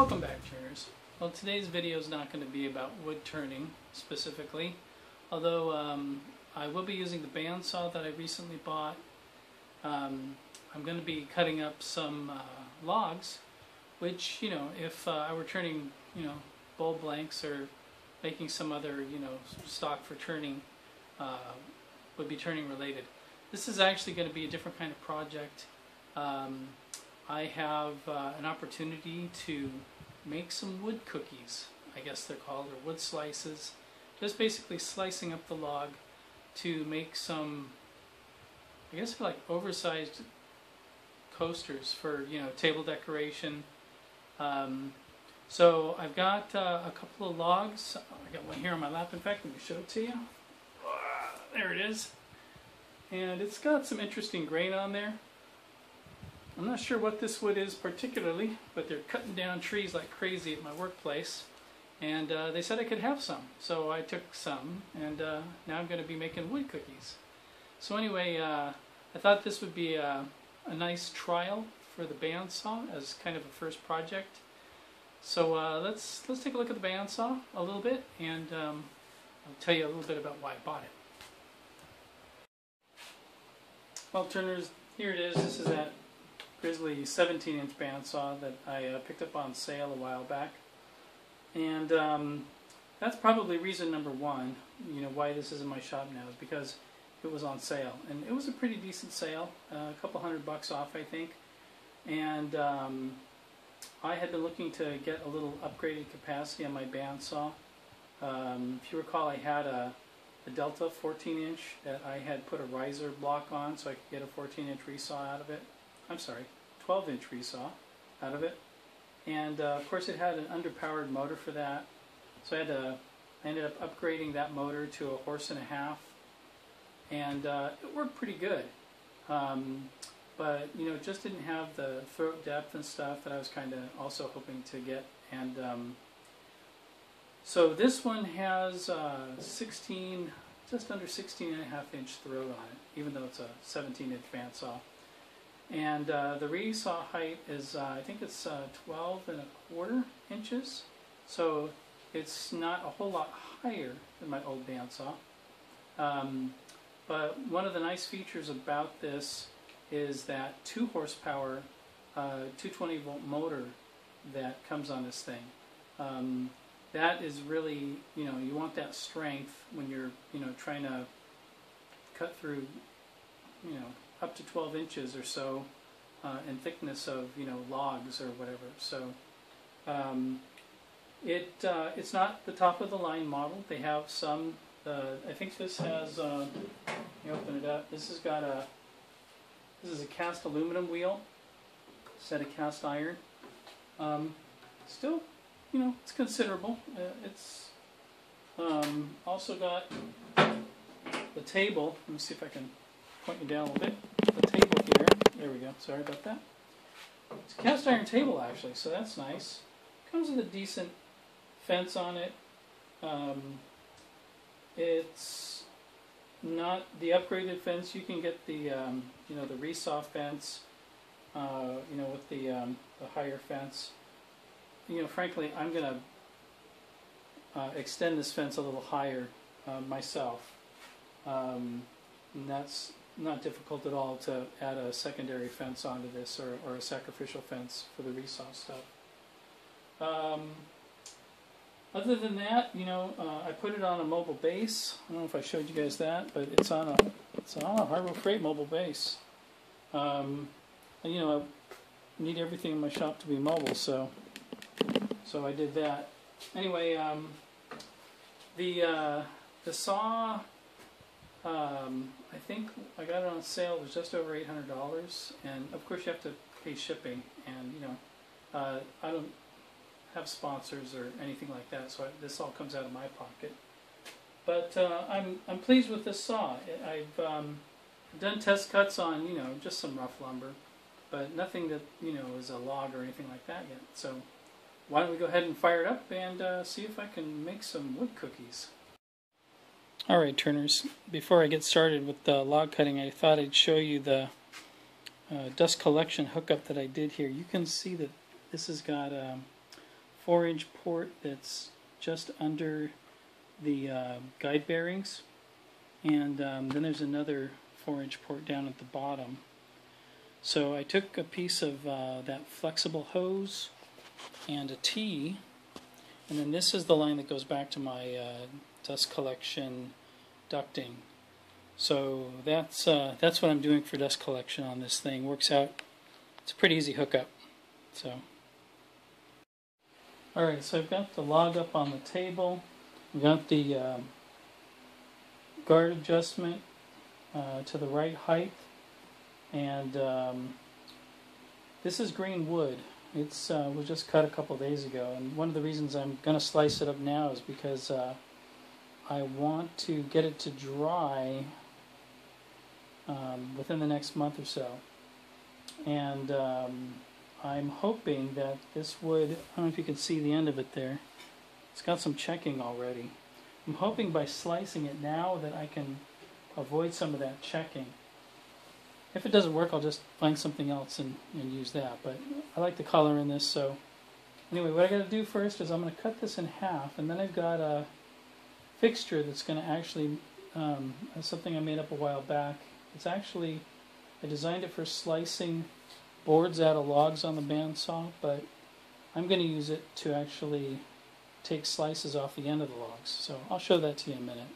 Welcome back turners. Well today's video is not going to be about wood turning specifically although um, I will be using the bandsaw that I recently bought. Um, I'm going to be cutting up some uh, logs which you know if uh, I were turning you know bowl blanks or making some other you know stock for turning uh, would be turning related. This is actually going to be a different kind of project. Um, I have uh, an opportunity to make some wood cookies, I guess they're called, or wood slices. Just basically slicing up the log to make some, I guess like oversized coasters for, you know, table decoration. Um, so I've got uh, a couple of logs. I got one here on my lap. In fact, let me show it to you. There it is. And it's got some interesting grain on there. I'm not sure what this wood is particularly, but they're cutting down trees like crazy at my workplace. And uh, they said I could have some. So I took some, and uh, now I'm going to be making wood cookies. So anyway, uh, I thought this would be a, a, nice trial for the bandsaw as kind of a first project. So uh, let's let's take a look at the bandsaw a little bit, and um, I'll tell you a little bit about why I bought it. Well, Turners, here it is. This is that Grizzly 17 inch bandsaw that I uh, picked up on sale a while back. And um, that's probably reason number one, you know, why this is in my shop now, is because it was on sale. And it was a pretty decent sale, uh, a couple hundred bucks off, I think. And um, I had been looking to get a little upgraded capacity on my bandsaw. Um, if you recall, I had a, a Delta 14 inch that I had put a riser block on so I could get a 14 inch resaw out of it. I'm sorry, 12 inch resaw out of it. And uh, of course it had an underpowered motor for that. So I had to, I ended up upgrading that motor to a horse and a half. And uh, it worked pretty good. Um, but you know, it just didn't have the throat depth and stuff that I was kind of also hoping to get. And um, so this one has uh, 16, just under 16 and a half inch throat on it, even though it's a 17 inch bandsaw. And uh, the resaw height is, uh, I think it's uh, 12 and a quarter inches. So it's not a whole lot higher than my old bandsaw. Um, but one of the nice features about this is that 2 horsepower, uh, 220 volt motor that comes on this thing. Um, that is really, you know, you want that strength when you're, you know, trying to cut through, you know, up to 12 inches or so uh, in thickness of you know logs or whatever. So um, it uh, it's not the top of the line model. They have some. Uh, I think this has. Uh, you open it up. This has got a. This is a cast aluminum wheel, set of cast iron. Um, still, you know, it's considerable. Uh, it's um, also got the table. Let me see if I can point you down a little bit. There we go. Sorry about that. It's a cast iron table actually, so that's nice. Comes with a decent fence on it. Um, it's not the upgraded fence. You can get the um, you know the resaw fence. Uh, you know with the um, the higher fence. You know, frankly, I'm gonna uh, extend this fence a little higher uh, myself. Um, and that's not difficult at all to add a secondary fence onto this or, or a sacrificial fence for the resaw stuff. Um, other than that, you know, uh, I put it on a mobile base. I don't know if I showed you guys that, but it's on a it's on a Harbor Freight mobile base. Um, and, you know, I need everything in my shop to be mobile, so so I did that. Anyway, um, the uh, the saw um, I think I got it on sale. It was just over eight hundred dollars, and of course you have to pay shipping. And you know, uh, I don't have sponsors or anything like that, so I, this all comes out of my pocket. But uh, I'm I'm pleased with this saw. I've um, done test cuts on you know just some rough lumber, but nothing that you know is a log or anything like that yet. So why don't we go ahead and fire it up and uh, see if I can make some wood cookies. Alright turners, before I get started with the log cutting I thought I'd show you the uh, dust collection hookup that I did here. You can see that this has got a four inch port that's just under the uh, guide bearings, and um, then there's another four inch port down at the bottom. So I took a piece of uh, that flexible hose and a T, and then this is the line that goes back to my uh, dust collection ducting. So that's uh, that's what I'm doing for dust collection on this thing. Works out. It's a pretty easy hookup. So. Alright, so I've got the log up on the table. We've got the um, guard adjustment uh, to the right height. And um, this is green wood. It's uh, was just cut a couple days ago. And one of the reasons I'm going to slice it up now is because uh, I want to get it to dry um, within the next month or so. And um, I'm hoping that this would, I don't know if you can see the end of it there, it's got some checking already. I'm hoping by slicing it now that I can avoid some of that checking. If it doesn't work, I'll just find something else and, and use that. But I like the color in this, so anyway, what I got to do first is I'm going to cut this in half, and then I've got a fixture that's going to actually, um, something I made up a while back. It's actually, I designed it for slicing boards out of logs on the bandsaw, but I'm going to use it to actually take slices off the end of the logs. So I'll show that to you in a minute.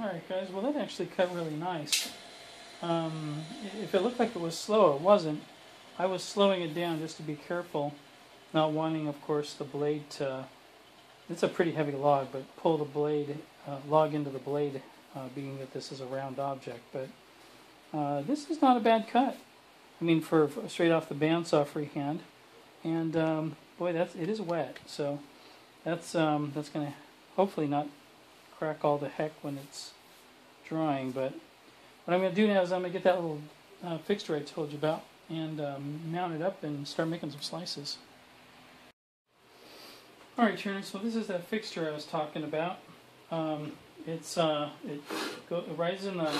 Alright guys, well that actually cut really nice. Um, if it looked like it was slow, it wasn't. I was slowing it down just to be careful, not wanting of course the blade to, it's a pretty heavy log, but pull the blade, uh, log into the blade, uh, being that this is a round object. But uh, this is not a bad cut. I mean for, for straight off the bandsaw freehand. And um, boy, that's it is wet, so that's um, that's going to hopefully not crack all the heck when it's drying. But what I'm going to do now is I'm going to get that little uh, fixture I told you about and um, mount it up and start making some slices. Alright Turner, so this is that fixture I was talking about. Um, it's uh, it, go, it rides in the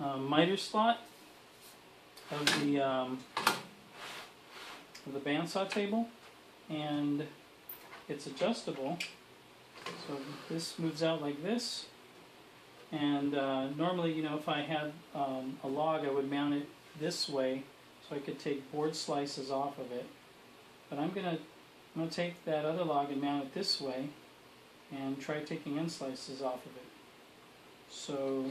uh, miter slot of the um, of the bandsaw table and it's adjustable so this moves out like this. And uh, normally, you know, if I had um, a log, I would mount it this way so I could take board slices off of it. But I'm going to I'm gonna take that other log and mount it this way and try taking end slices off of it. So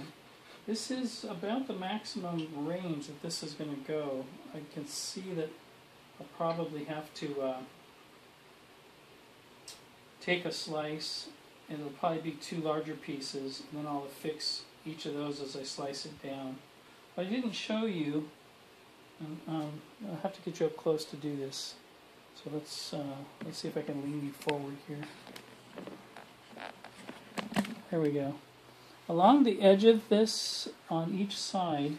this is about the maximum range that this is going to go. I can see that I'll probably have to uh, take a slice, and it'll probably be two larger pieces, and then I'll affix each of those as I slice it down. But I didn't show you, and, um, I'll have to get you up close to do this. So let's uh, let's see if I can lean you forward here. There we go. Along the edge of this, on each side,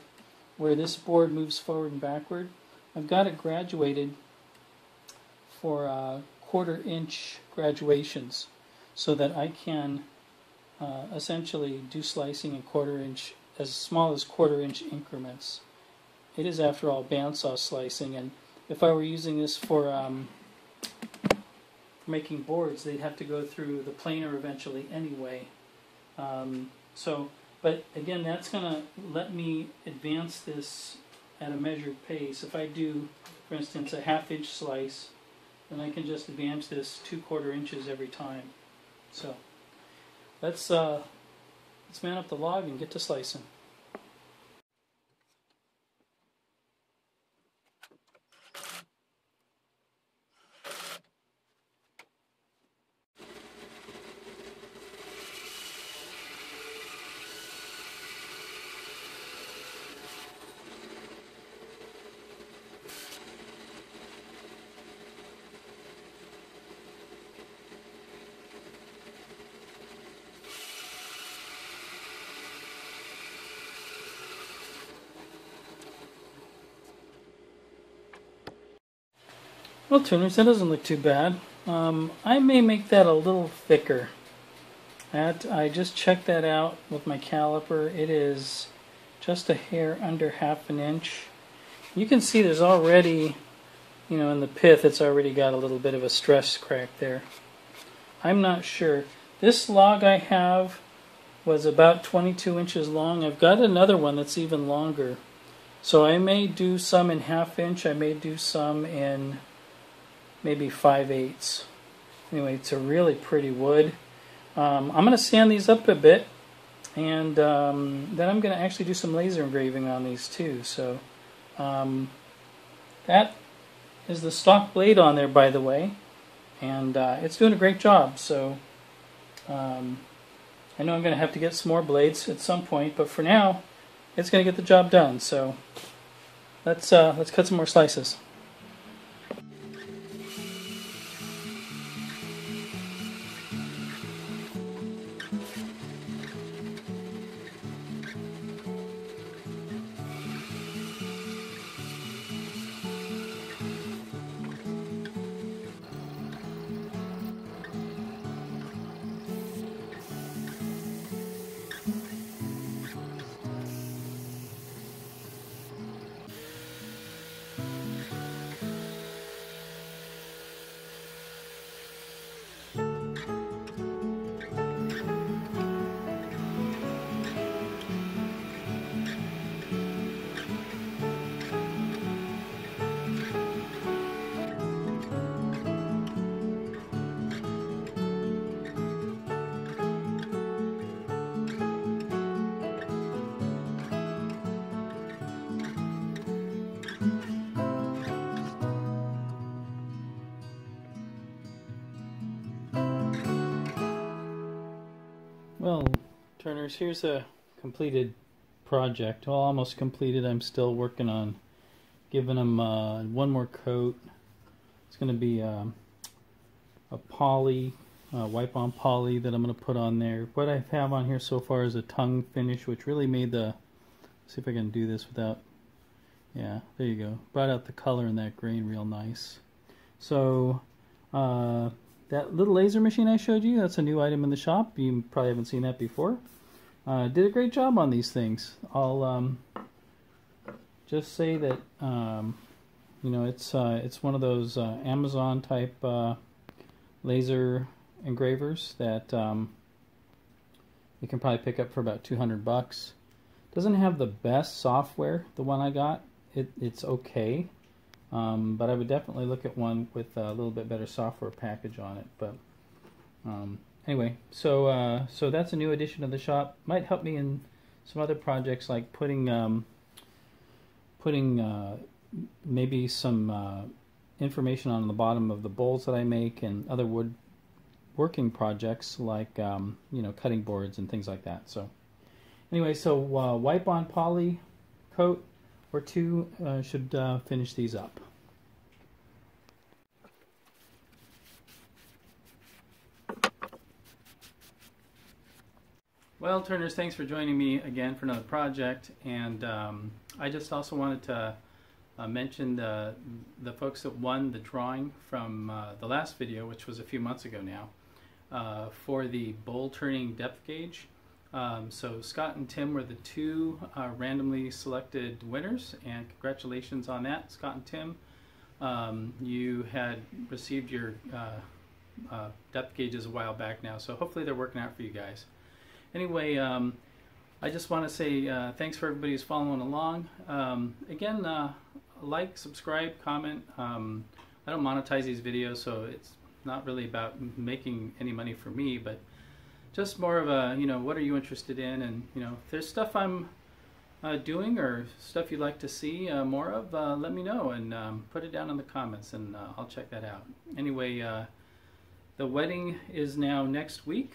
where this board moves forward and backward, I've got it graduated for uh, quarter inch graduations so that I can uh, essentially do slicing in quarter inch, as small as quarter inch increments. It is, after all, bandsaw slicing, and if I were using this for um, making boards, they'd have to go through the planer eventually anyway. Um, so, but again, that's going to let me advance this at a measured pace. If I do, for instance, a half inch slice, then I can just advance this two quarter inches every time. So let's uh, let's man up the log and get to slicing. Well, turners, that doesn't look too bad. Um, I may make that a little thicker. That I just checked that out with my caliper. It is just a hair under half an inch. You can see there's already, you know, in the pith, it's already got a little bit of a stress crack there. I'm not sure. This log I have was about 22 inches long. I've got another one that's even longer. So I may do some in half inch. I may do some in maybe 5 eighths. Anyway, it's a really pretty wood. Um, I'm going to sand these up a bit, and um, then I'm going to actually do some laser engraving on these too. So um, that is the stock blade on there, by the way, and uh, it's doing a great job. So um, I know I'm going to have to get some more blades at some point, but for now, it's going to get the job done. So let's uh, let's cut some more slices. Turners, here's a completed project. Well, almost completed. I'm still working on giving them uh, one more coat. It's going to be um, a poly, uh, wipe on poly that I'm going to put on there. What I have on here so far is a tung finish, which really made the. See if I can do this without. Yeah, there you go. Brought out the color in that grain real nice. So, uh, that little laser machine I showed you, that's a new item in the shop. You probably haven't seen that before. Uh, did a great job on these things. I'll um, just say that um, you know it's uh, it's one of those uh, Amazon type uh, laser engravers that um, you can probably pick up for about 200 bucks. Doesn't have the best software. The one I got, it, it's okay. Um, but I would definitely look at one with a little bit better software package on it. But um, anyway, so uh, so that's a new addition to the shop. Might help me in some other projects like putting um, putting uh, maybe some uh, information on the bottom of the bowls that I make and other wood working projects like um, you know cutting boards and things like that. So anyway, so uh, wipe on poly coat or two uh, should uh, finish these up. Well, Turners, thanks for joining me again for another project. And um, I just also wanted to uh, mention the, the folks that won the drawing from uh, the last video, which was a few months ago now, uh, for the bowl turning depth gauge. Um, so Scott and Tim were the two uh, randomly selected winners, and congratulations on that, Scott and Tim. Um, you had received your uh, uh, depth gauges a while back now, so hopefully they're working out for you guys. Anyway, um, I just want to say uh, thanks for everybody who's following along. Um, again, uh, like, subscribe, comment. Um, I don't monetize these videos, so it's not really about making any money for me, but just more of a, you know, what are you interested in? And, you know, if there's stuff I'm uh, doing or stuff you'd like to see uh, more of, uh, let me know and um, put it down in the comments and uh, I'll check that out. Anyway, uh, the wedding is now next week,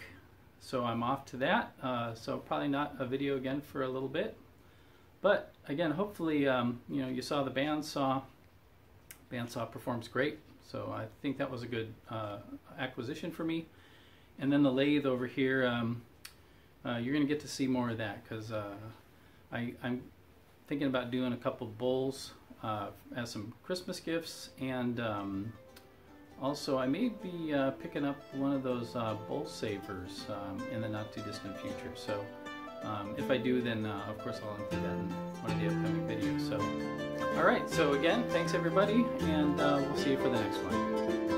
so I'm off to that. Uh, so probably not a video again for a little bit. But again, hopefully, um, you know, you saw the bandsaw. Bandsaw performs great, so I think that was a good acquisition for me. And then the lathe over here, um, uh, you're going to get to see more of that because uh, I'm thinking about doing a couple bowls uh, as some Christmas gifts and um, Also, I may be uh, picking up one of those uh, bowl savers um, in the not too distant future. So, um, if I do, then uh, of course I'll include that in one of the upcoming videos. So, all right. So again, thanks everybody, and we'll see you for the next one.